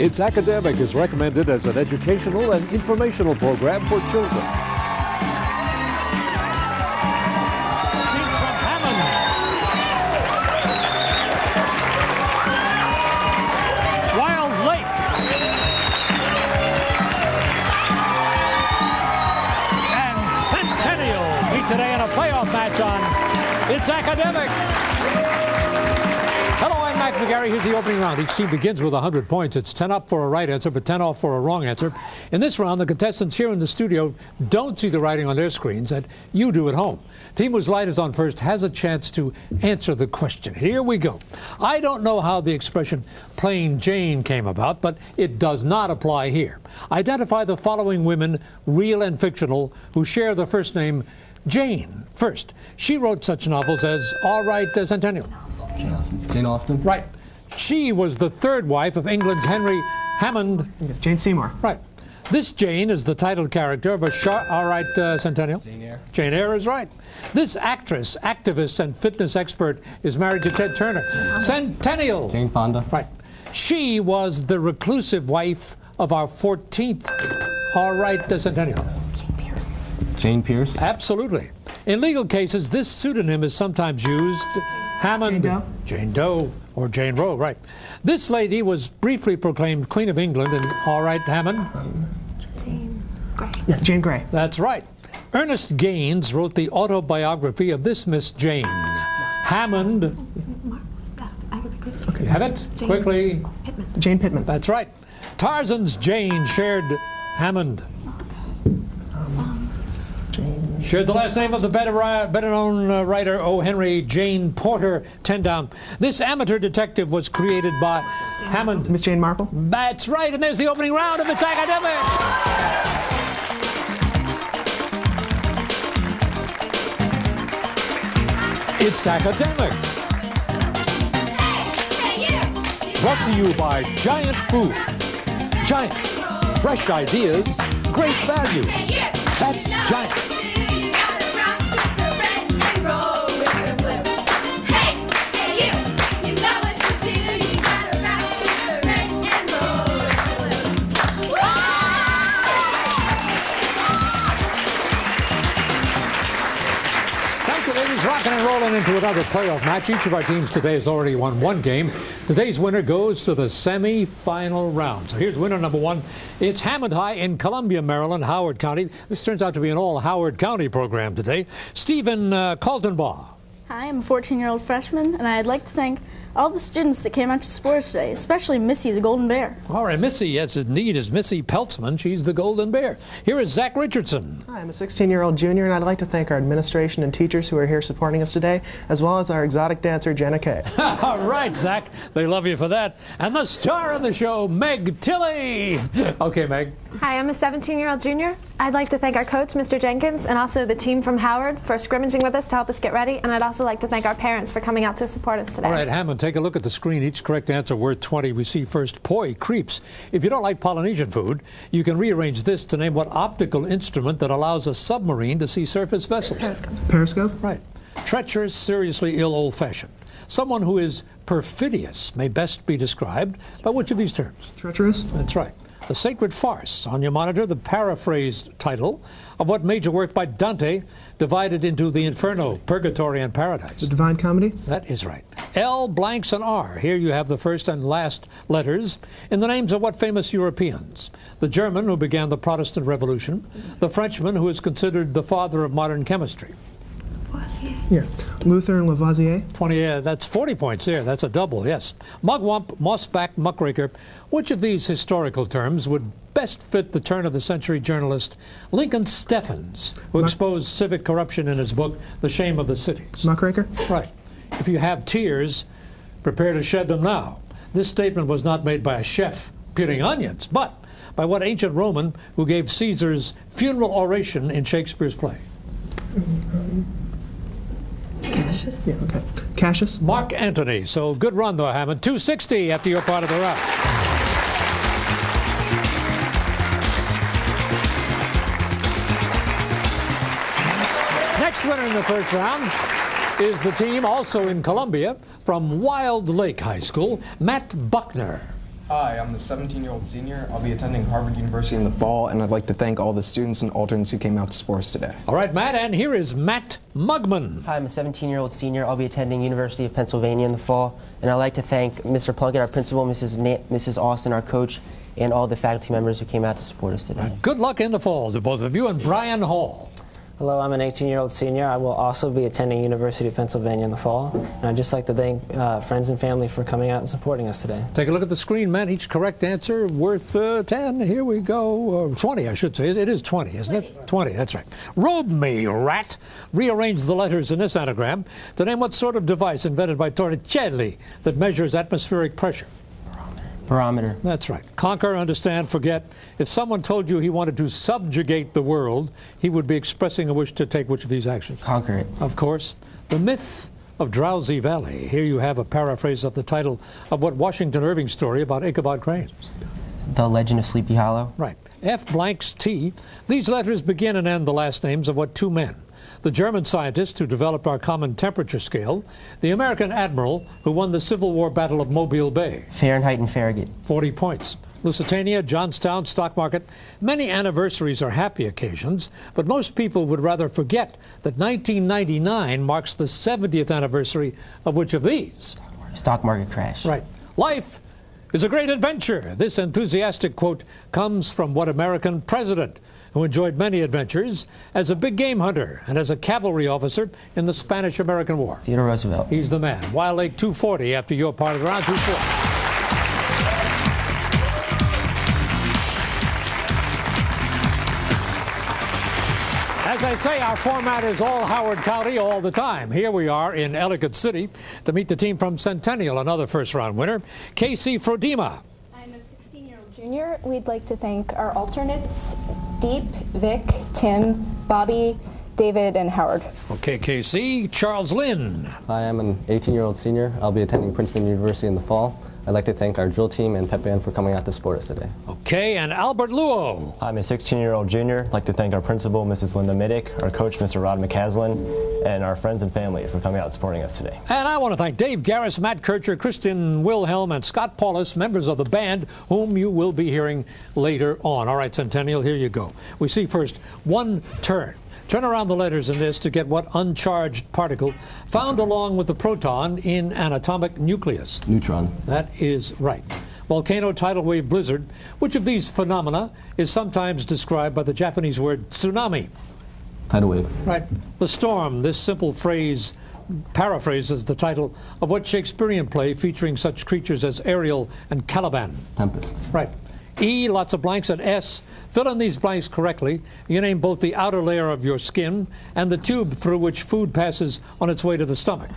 It's Academic is recommended as an educational and informational program for children. Deep from Hammond. Wilde Lake. And Centennial meet today in a playoff match on It's Academic. McGarry. Here's the opening round. Each team begins with 100 points. It's 10 up for a right answer, but 10 off for a wrong answer. In this round, the contestants here in the studio don't see the writing on their screens that you do at home. Team whose light is on first has a chance to answer the question. Here we go. I don't know how the expression plain Jane came about, but it does not apply here. Identify the following women, real and fictional, who share the first name Jane. First, she wrote such novels as All Right uh, Centennial. Jane Austen. Jane Austen. Right. She was the third wife of England's Henry Hammond. Jane Seymour. Right. This Jane is the title character of a sharp. All right, uh, Centennial. Jane Eyre. Jane Eyre is right. This actress, activist, and fitness expert is married to Ted Turner. Centennial. Jane Fonda. Right. She was the reclusive wife of our 14th. All right, uh, Centennial. Jane Pierce. Absolutely. In legal cases, this pseudonym is sometimes used. Hammond. Jane Doe? Jane Doe or Jane Roe, right. This lady was briefly proclaimed Queen of England in All Right, Hammond. Jane Grey. Yeah, Jane Grey. That's right. Ernest Gaines wrote the autobiography of this Miss Jane. Hammond. Mark, Steph, Agatha Christie. You have it? Jane Quickly. Pittman. Jane Pittman. That's right. Tarzan's Jane shared Hammond. Shared the last name of the better, better known uh, writer O. Henry Jane Porter, 10 down. This amateur detective was created by Hammond. Miss Jane Marple. That's right, and there's the opening round of It's Academic. It's Academic. Brought to you by Giant Food. Giant. Fresh ideas, great value. That's Giant. Into another playoff match. Each of our teams today has already won one game. Today's winner goes to the semi-final round. So here's winner number one. It's Hammond High in Columbia, Maryland, Howard County. This turns out to be an all Howard County program today. Stephen uh, Kaltenbaugh. Hi, I'm a 14-year-old freshman, and I'd like to thank all the students that came out to sports today, especially Missy the Golden Bear. All right, Missy, as indeed is Missy Peltzman. She's the Golden Bear. Here is Zach Richardson. Hi, I'm a 16-year-old junior, and I'd like to thank our administration and teachers who are here supporting us today, as well as our exotic dancer, Jenna Kay. All right, Zach. They love you for that. And the star of the show, Meg Tilley. Okay, Meg. Hi, I'm a 17-year-old junior. I'd like to thank our coach, Mr. Jenkins, and also the team from Howard for scrimmaging with us to help us get ready. And I'd also like to thank our parents for coming out to support us today. All right, Hammond, take a look at the screen. Each correct answer worth 20. We see first poi, creeps. If you don't like Polynesian food, you can rearrange this to name what optical instrument that allows a submarine to see surface vessels. Periscope. Right. Treacherous, seriously ill, old fashioned. Someone who is perfidious may best be described by which of these terms? Treacherous. That's right. The Sacred Farce. On your monitor, the paraphrased title of what major work by Dante divided into the Inferno, Purgatory, and Paradise. The Divine Comedy. That is right. L blanks and R. Here you have the first and last letters in the names of what famous Europeans? The German who began the Protestant Revolution, the Frenchman who is considered the father of modern chemistry. Yeah. Luther and Lavoisier. 20, uh, that's 40 points there. That's a double, yes. Mugwump, mossback, muckraker. Which of these historical terms would best fit the turn of the century journalist Lincoln Steffens, who Muck- exposed civic corruption in his book, The Shame of the Cities? Muckraker. Right. If you have tears, prepare to shed them now. This statement was not made by a chef peeling onions, but by what ancient Roman who gave Caesar's funeral oration in Shakespeare's play? Yeah, okay. Cassius. Mark Antony. So good run, though, Hammond. 260 after your part of the round. Next winner in the first round is the team also in Columbia from Wilde Lake High School, Matt Buckner. Hi, I'm the 17-year-old senior. I'll be attending Harvard University in the fall, and I'd like to thank all the students and alternates who came out to sports today. All right, Matt, and here is Matt Mugman. Hi, I'm a 17-year-old senior. I'll be attending University of Pennsylvania in the fall, and I'd like to thank Mr. Plunkett, our principal, Mrs. Na- Mrs. Austin, our coach, and all the faculty members who came out to support us today. Good luck in the fall to both of you and Brian Hall. Hello, I'm an 18-year-old senior. I will also be attending University of Pennsylvania in the fall. And I'd just like to thank uh, friends and family for coming out and supporting us today. Take a look at the screen, Matt. Each correct answer worth uh, 10. Here we go. Uh, 20, I should say. It is 20, isn't it? 20, that's right. Robe me, rat. Rearrange the letters in this anagram to name what sort of device invented by Torricelli that measures atmospheric pressure. Barometer. That's right. Conquer, understand, forget. If someone told you he wanted to subjugate the world, he would be expressing a wish to take which of these actions? Conquer it. Of course. The myth of Drowsy Valley. Here you have a paraphrase of the title of what Washington Irving's story about Ichabod Crane. The Legend of Sleepy Hollow. Right. F blanks T. These letters begin and end the last names of what two men? The German scientist who developed our common temperature scale, the American admiral who won the Civil War Battle of Mobile Bay. Fahrenheit and Farragut. 40 points. Lusitania, Johnstown, stock market. Many anniversaries are happy occasions, but most people would rather forget that 1999 marks the 70th anniversary of which of these? Stock market crash. Right. Life is a great adventure. This enthusiastic quote comes from what American president who enjoyed many adventures as a big game hunter and as a cavalry officer in the Spanish American War. Theodore Roosevelt. He's the man. Wilde Lake 240 after your part of the round 240. As I say, our format is all Howard County all the time. Here we are in Ellicott City to meet the team from Centennial, another first round winner, Casey Frodema. I'm a 16 year old junior. We'd like to thank our alternates Deep, Vic, Tim, Bobby, David, and Howard. Okay, Casey. Charles Lynn. I'm an 18-year-old senior. I'll be attending Princeton University in the fall. I'd like to thank our drill team and pep band for coming out to support us today. Okay, and Albert Luo. I'm a 16-year-old junior. I'd like to thank our principal, Mrs. Linda Middick, our coach, Mr. Rod McCaslin, and our friends and family for coming out and supporting us today. And I want to thank Dave Garris, Matt Kircher, Kristen Wilhelm, and Scott Paulus, members of the band, whom you will be hearing later on. All right, Centennial, here you go. We see first one turn. Turn around the letters in this to get what uncharged particle found along with the proton in an atomic nucleus. Neutron. That is right. Volcano, tidal wave, blizzard. Which of these phenomena is sometimes described by the Japanese word tsunami? Tidal wave. Right. The storm. This simple phrase paraphrases the title of what Shakespearean play featuring such creatures as Ariel and Caliban? Tempest. Right. E, lots of blanks, and S. Fill in these blanks correctly. You name both the outer layer of your skin and the tube through which food passes on its way to the stomach.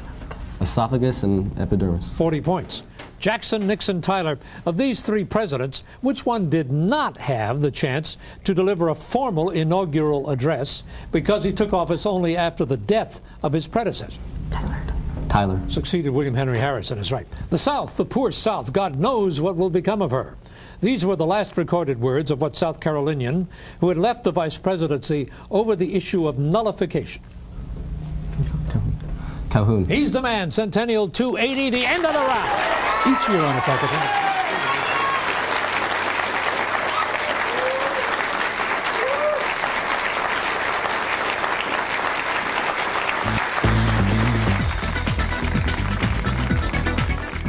Esophagus and epidermis. 40 points. Jackson, Nixon, Tyler. Of these three presidents, which one did not have the chance to deliver a formal inaugural address because he took office only after the death of his predecessor? Tyler. Tyler. Succeeded William Henry Harrison, is right. The South, the poor South, God knows what will become of her. These were the last recorded words of what South Carolinian who had left the vice presidency over the issue of nullification. Calhoun. He's the man, Centennial 280, the end of the round. Each year on Attack Attack.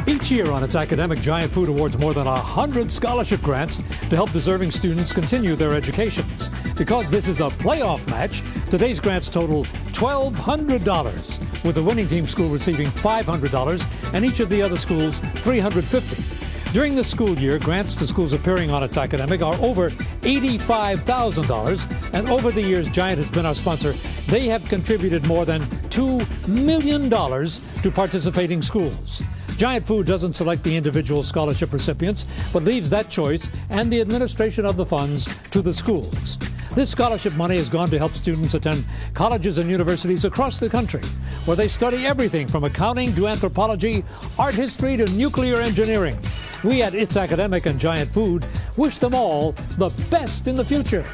Each year on It's Academic Giant Food awards more than 100 scholarship grants to help deserving students continue their educations. Because this is a playoff match, today's grants total $1,200, with the winning team school receiving $500 and each of the other schools $350. During the school year, grants to schools appearing on It's Academic are over $85,000, and over the years Giant has been our sponsor. They have contributed more than $2 million to participating schools. Giant Food doesn't select the individual scholarship recipients, but leaves that choice and the administration of the funds to the schools. This scholarship money has gone to help students attend colleges and universities across the country, where they study everything from accounting to anthropology, art history to nuclear engineering. We at It's Academic and Giant Food wish them all the best in the future.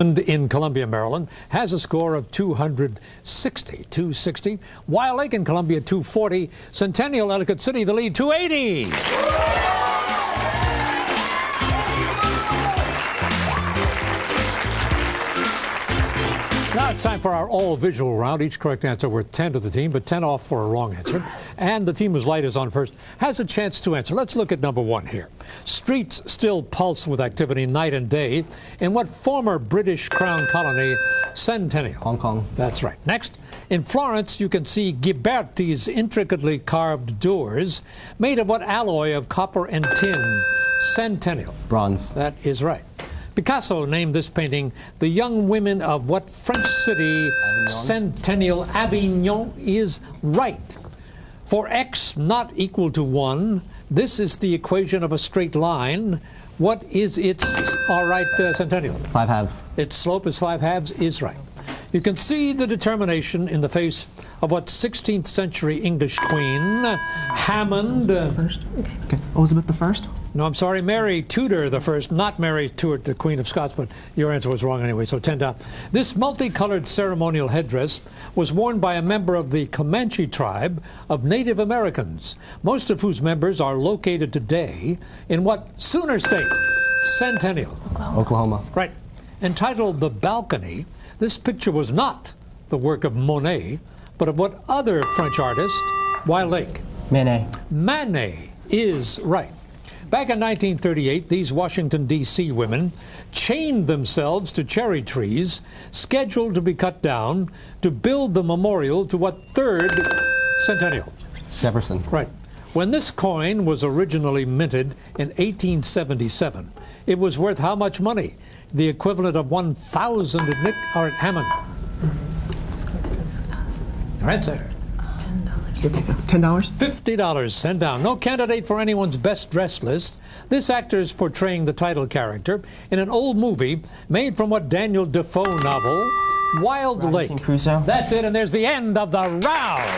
In Columbia, Maryland, has a score of 260. 260. Wilde Lake in Columbia, 240. Centennial, Ellicott City, the lead, 280. Now it's time for our all visual round. Each correct answer worth 10 to the team, but 10 off for a wrong answer. And the team whose light is on first has a chance to answer. Let's look at number one here. Streets still pulse with activity night and day in what former British crown colony, Centennial? Hong Kong. That's right. Next, in Florence, you can see Ghiberti's intricately carved doors made of what alloy of copper and tin? Centennial. Bronze. That is right. Picasso named this painting The Young Women of what French city? Centennial Avignon is right. For x not equal to 1, this is the equation of a straight line. What is its, all right, uh, Centennial? Five halves. Its slope is 5 halves is right. You can see the determination in the face of what 16th century English queen, Hammond. uh, First? Okay. Elizabeth the First? No, I'm sorry, Mary Tudor the first, not Mary Tudor, the Queen of Scots, but your answer was wrong anyway, so 10 down. This multicolored ceremonial headdress was worn by a member of the Comanche tribe of Native Americans, most of whose members are located today in what Sooner State? Centennial. Oklahoma. Right. Entitled The Balcony, this picture was not the work of Monet, but of what other French artist? Wilde Lake. Manet. Manet is right. Back in 1938, these Washington, D.C. women chained themselves to cherry trees scheduled to be cut down to build the memorial to what third centennial? Jefferson. Right. When this coin was originally minted in 1877, it was worth how much money? The equivalent of 1,000 Nick or Hammond. Your answer. Ten dollars? $50, send down. No candidate for anyone's best dressed list. This actor is portraying the title character in an old movie made from what Daniel Defoe novel, Wilde Lake. Crusoe. That's it, and there's the end of the round.